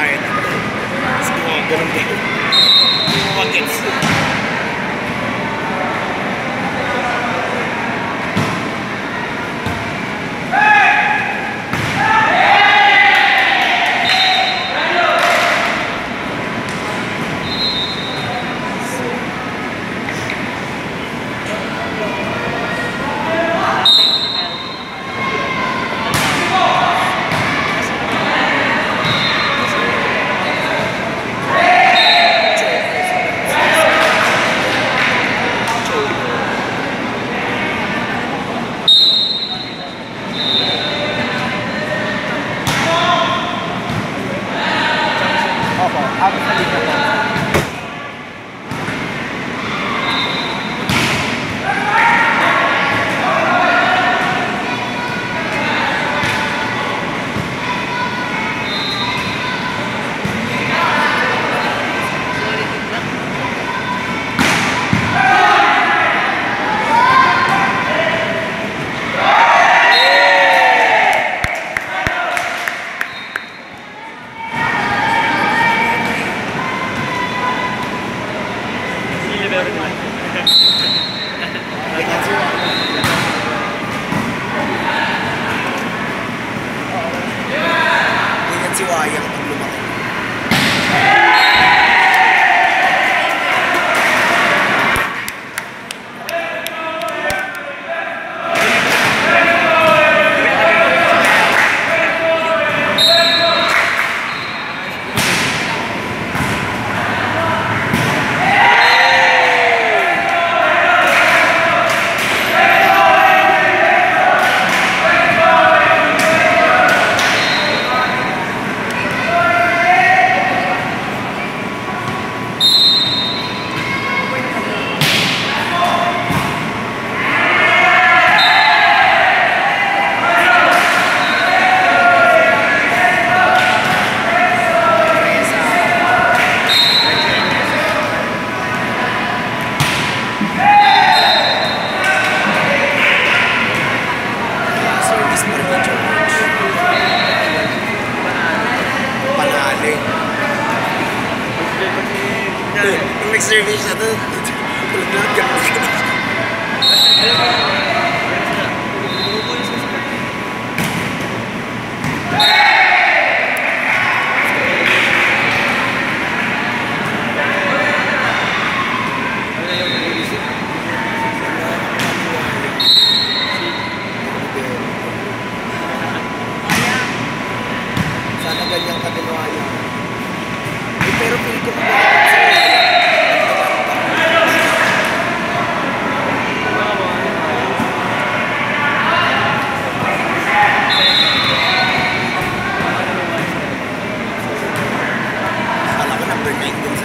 tayo na. Mas kung din. Huwag. absolutely. mixer bir şey tremendo.